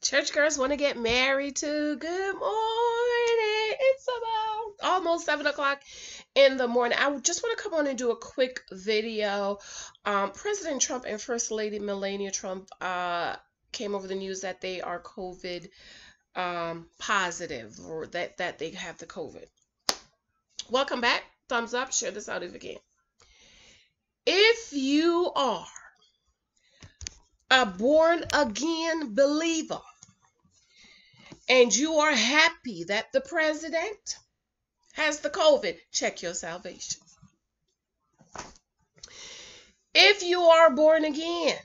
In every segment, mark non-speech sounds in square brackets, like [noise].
Church girls want to get married too. Good morning. It's about almost seven o'clock in the morning. I just want to come on and do a quick video. Um, President Trump and First Lady Melania Trump uh, came over the news that they are COVID um, positive or that, that they have the COVID. Welcome back. Thumbs up. Share this out if you can. If you are a born again believer and you are happy that the president has the COVID, check your salvation. If you are born again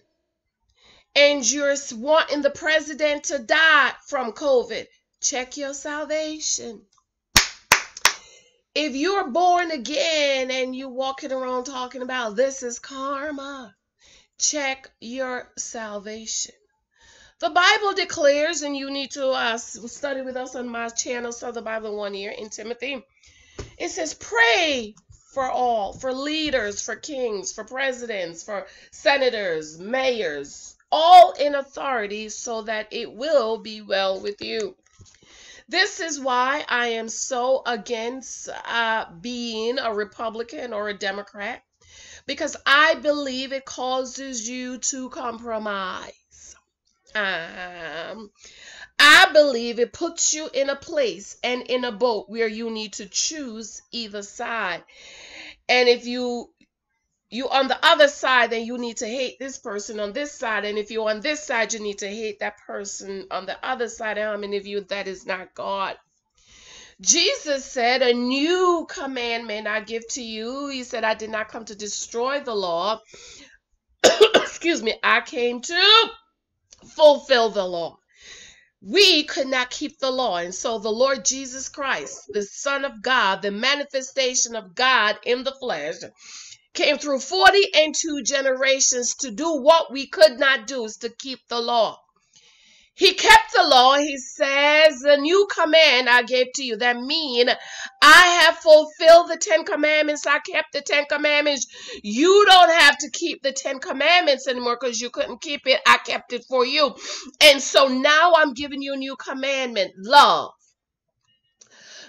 and you're wanting the president to die from COVID, check your salvation. If you're born again and you're walking around talking about this is karma, check your salvation. The Bible declares, and you need to uh, study with us on my channel, so the Bible one year in Timothy. It says, pray for all, for leaders, for kings, for presidents, for senators, mayors, all in authority, so that it will be well with you. This is why I am so against uh, being a Republican or a Democrat because I believe it causes you to compromise. Um, I believe it puts you in a place and in a boat where you need to choose either side. And if you you on the other side, then you need to hate this person on this side. And if you're on this side, you need to hate that person on the other side. How many of you that is not God? Jesus said, A new commandment I give to you. He said, I did not come to destroy the law. [coughs] Excuse me, I came to fulfill the law. We could not keep the law. And so the Lord Jesus Christ, the Son of God, the manifestation of God in the flesh, came through 40 and two generations to do what we could not do, is to keep the law. He kept the law. He says, the new command I gave to you. That mean I have fulfilled the Ten Commandments. I kept the Ten Commandments. You don't have to keep the Ten Commandments anymore because you couldn't keep it. I kept it for you. And so now I'm giving you a new commandment. Love.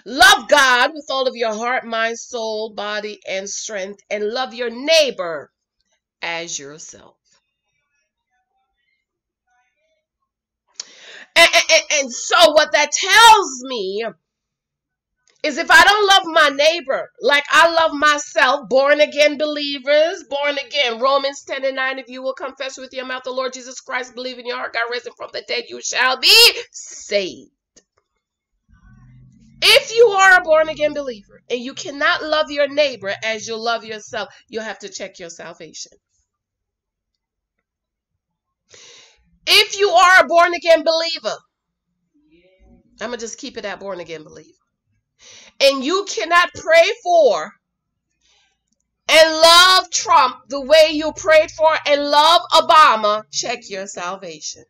Love God with all of your heart, mind, soul, body, and strength. And love your neighbor as yourself. And, and, and, so what that tells me is if I don't love my neighbor like I love myself, born again believers, born again, Romans 10 and 9, if you will confess with your mouth the Lord Jesus Christ, believe in your heart, God risen from the dead, you shall be saved. If you are a born again believer and you cannot love your neighbor as you love yourself, you'll have to check your salvation. If you are a born again believer, I'm going to just keep it at born again believer. And you cannot pray for and love Trump the way you prayed for and love Obama, check your salvation.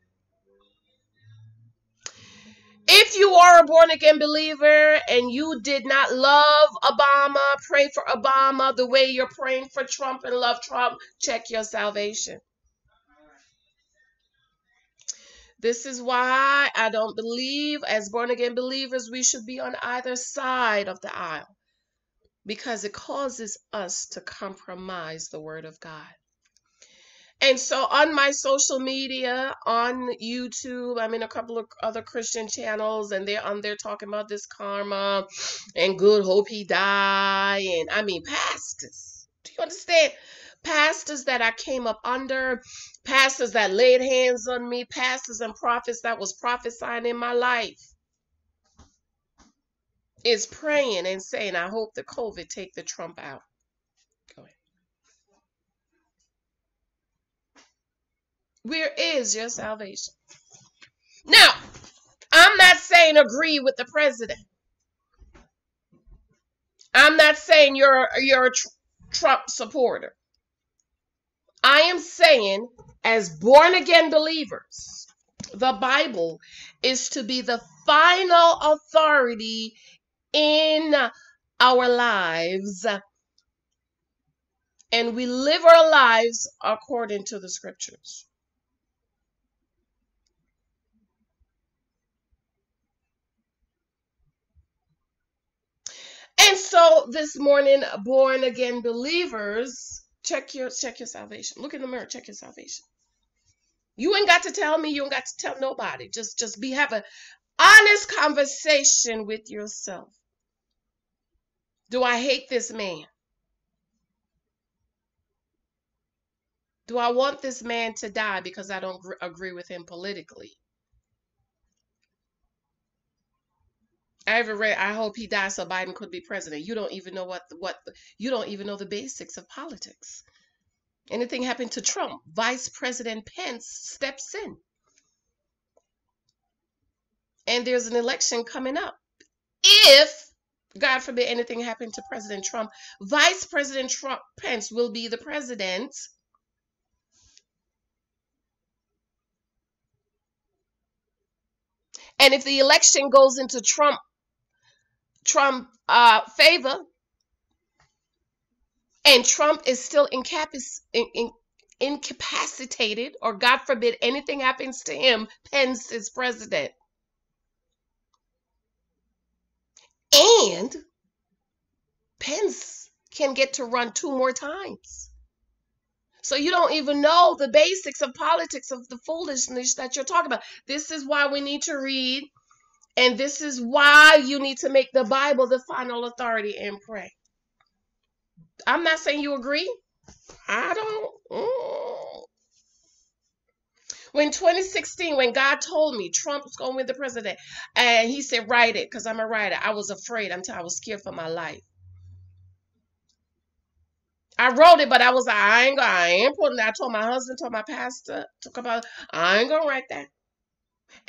If you are a born again believer and you did not love Obama, pray for Obama the way you're praying for Trump and love Trump, check your salvation. This is why I don't believe, as born again believers, we should be on either side of the aisle because it causes us to compromise the Word of God. And so on my social media, on YouTube, I'm in a couple of other Christian channels, and they're on there talking about this karma and good hope he die. And I mean, pastors. Do you understand? Pastors that I came up under, pastors that laid hands on me, pastors and prophets that was prophesying in my life is praying and saying, I hope the COVID take the Trump out. Go ahead. Where is your salvation? Now, I'm not saying agree with the president. I'm not saying you're you're a Trump supporter. I am saying, as born again believers, the Bible is to be the final authority in our lives. And we live our lives according to the scriptures. And so this morning, born again believers check your check your salvation. Look in the mirror, check your salvation. You ain't got to tell me, you ain't got to tell nobody. Just just be have a honest conversation with yourself. Do I hate this man? Do I want this man to die because I don't agree with him politically? I ever read, I hope he dies so Biden could be president. You don't even know what what you don't even know the basics of politics. Anything happened to Trump, Vice President Pence steps in. And there's an election coming up. If God forbid anything happened to President Trump, Vice President Trump Pence will be the president. And if the election goes into Trump Trump uh, favor, and Trump is still incapac- in, in, incapacitated, or God forbid anything happens to him, Pence is president. And Pence can get to run two more times. So you don't even know the basics of politics of the foolishness that you're talking about. This is why we need to read and this is why you need to make the Bible the final authority and pray. I'm not saying you agree. I don't. Mm. When 2016, when God told me Trump was going to win the president, and he said, write it, because I'm a writer, I was afraid. I'm I was scared for my life. I wrote it, but I was like, I ain't gonna, I ain't putting that. I told my husband, told my pastor, talk about, I ain't gonna write that.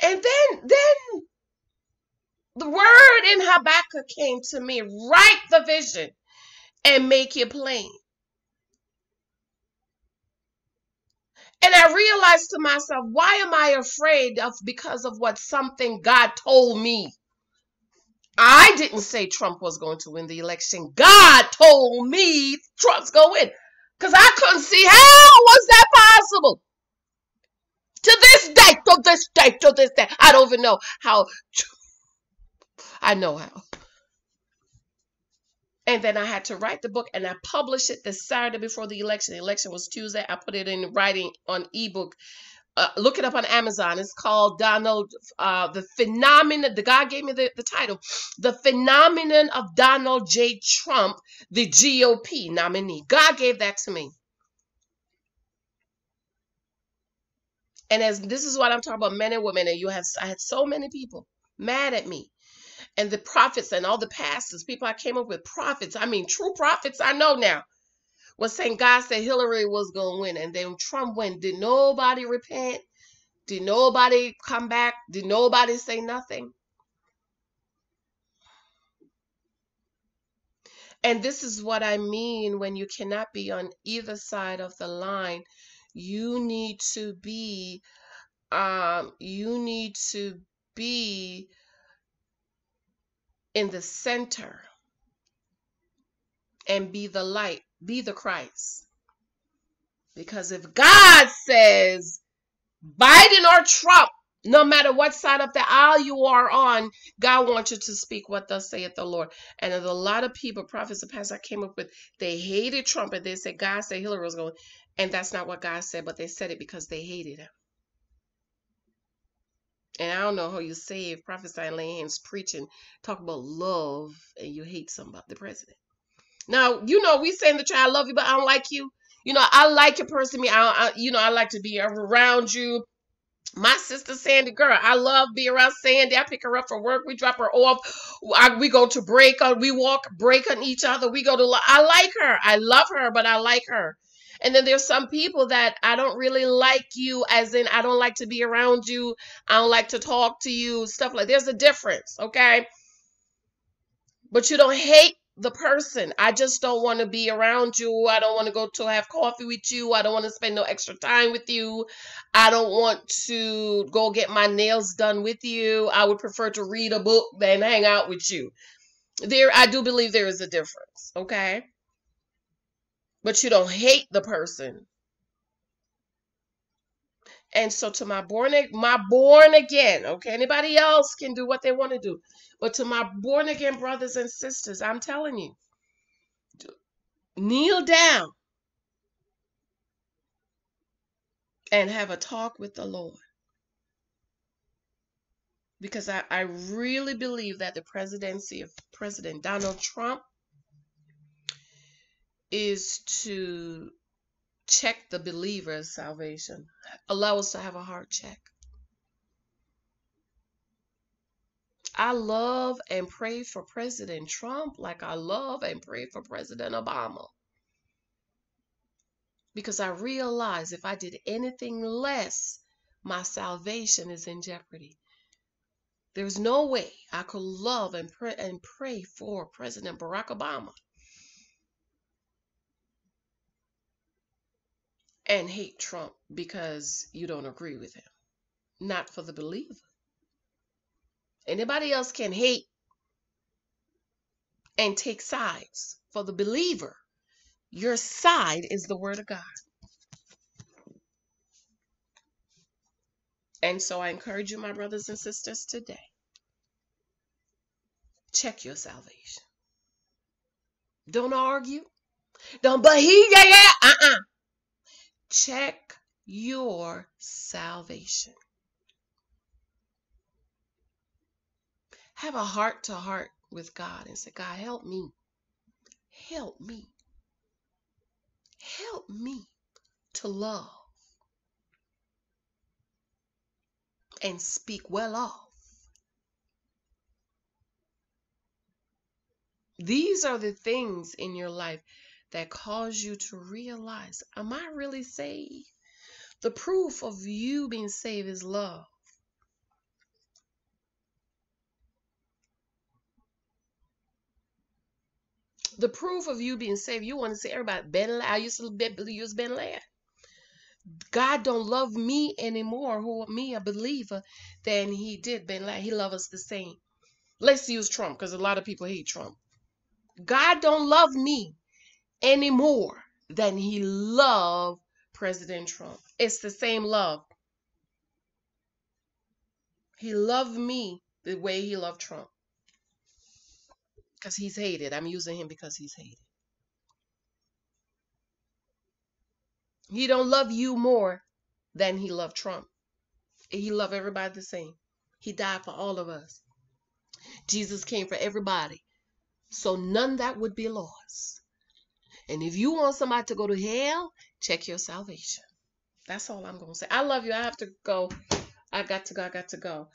And then, then the word in Habakkuk came to me write the vision and make it plain. And I realized to myself, why am I afraid of because of what something God told me? I didn't say Trump was going to win the election. God told me Trump's going to win. Because I couldn't see how was that possible. To this day, to this day, to this day. I don't even know how I know how. And then I had to write the book and I published it the Saturday before the election. The election was Tuesday. I put it in writing on ebook. Uh, look it up on Amazon. It's called Donald, uh, the phenomenon. The guy gave me the, the title, The Phenomenon of Donald J. Trump, the GOP nominee. God gave that to me. And as this is what I'm talking about, men and women, and you have I had so many people mad at me and the prophets and all the pastors, people I came up with prophets, I mean true prophets I know now, was saying God said Hillary was going to win. And then Trump went. Did nobody repent? Did nobody come back? Did nobody say nothing? And this is what I mean when you cannot be on either side of the line. You need to be, um, you need to be in the center and be the light, be the Christ. Because if God says Biden or Trump, no matter what side of the aisle you are on, God wants you to speak what thus saith the Lord. And there's a lot of people, prophets and pastors I came up with, they hated Trump and they said God said Hillary was going. And that's not what God said, but they said it because they hated him. And I don't know how you save, prophesying, laying hands, preaching, talk about love, and you hate somebody, the president. Now, you know, we saying the child love you, but I don't like you. You know, I like your person. Me, I, I, you know, I like to be around you. My sister Sandy, girl, I love being around Sandy. I pick her up for work. We drop her off. I, we go to break. On, we walk break on each other. We go to. I like her. I love her, but I like her. And then there's some people that I don't really like you, as in I don't like to be around you. I don't like to talk to you, stuff like there's a difference, okay? But you don't hate the person. I just don't want to be around you. I don't want to go to have coffee with you. I don't want to spend no extra time with you. I don't want to go get my nails done with you. I would prefer to read a book than hang out with you. There I do believe there is a difference, okay? But you don't hate the person. And so to my born my born again, okay, anybody else can do what they want to do. But to my born again brothers and sisters, I'm telling you, kneel down and have a talk with the Lord. Because I, I really believe that the presidency of President Donald Trump is to check the believer's salvation, allow us to have a heart check. I love and pray for President Trump like I love and pray for President Obama. Because I realize if I did anything less, my salvation is in jeopardy. There's no way I could love and pray, and pray for President Barack Obama and hate Trump because you don't agree with him. Not for the believer. Anybody else can hate and take sides. For the believer, your side is the Word of God. And so I encourage you, my brothers and sisters, today check your salvation. Don't argue. Don't, but he, yeah, yeah, uh uh Check your salvation. Have a heart to heart with God and say, God, help me. Help me. Help me to love and speak well of. These are the things in your life that cause you to realize, am I really saved? The proof of you being saved is love. The proof of you being saved, you want to say everybody, Ben, I used to use Bin Laden. God don't love me anymore, who me a believer, than he did Bin Laden. He loves us the same. Let's use Trump because a lot of people hate Trump. God don't love me any more than he loved President Trump. It's the same love. He loved me the way he loved Trump. Because he's hated. I'm using him because he's hated. He don't love you more than he loved Trump. He loved everybody the same. He died for all of us. Jesus came for everybody. So none that would be lost. And if you want somebody to go to hell, check your salvation. That's all I'm going to say. I love you. I have to go. I got to go. I got to go.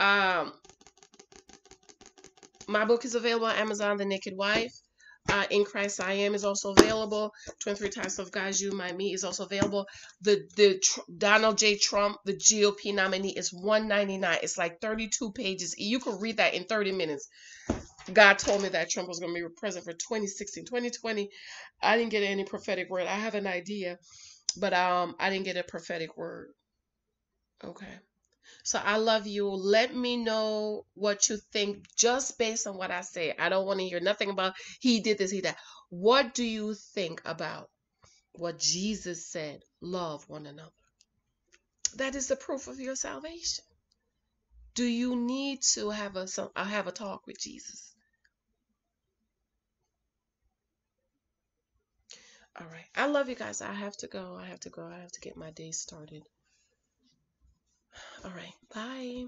Um, my book is available on Amazon, The Naked Wife. Uh, in Christ I Am is also available. 23 Types of Guys You Might Meet is also available. The the Donald J. Trump, the GOP nominee, is 199. It's like 32 pages. You can read that in 30 minutes. God told me that Trump was going to be president for 2016. 2020, I didn't get any prophetic word. I have an idea, but um, I didn't get a prophetic word. Okay. So I love you. Let me know what you think just based on what I say. I don't want to hear nothing about he did this, he that. What do you think about what Jesus said? Love one another. That is the proof of your salvation. Do you need to have a some, have a talk with Jesus? All right. I love you guys. I have to go. I have to go. I have to get my day started. All right. Bye.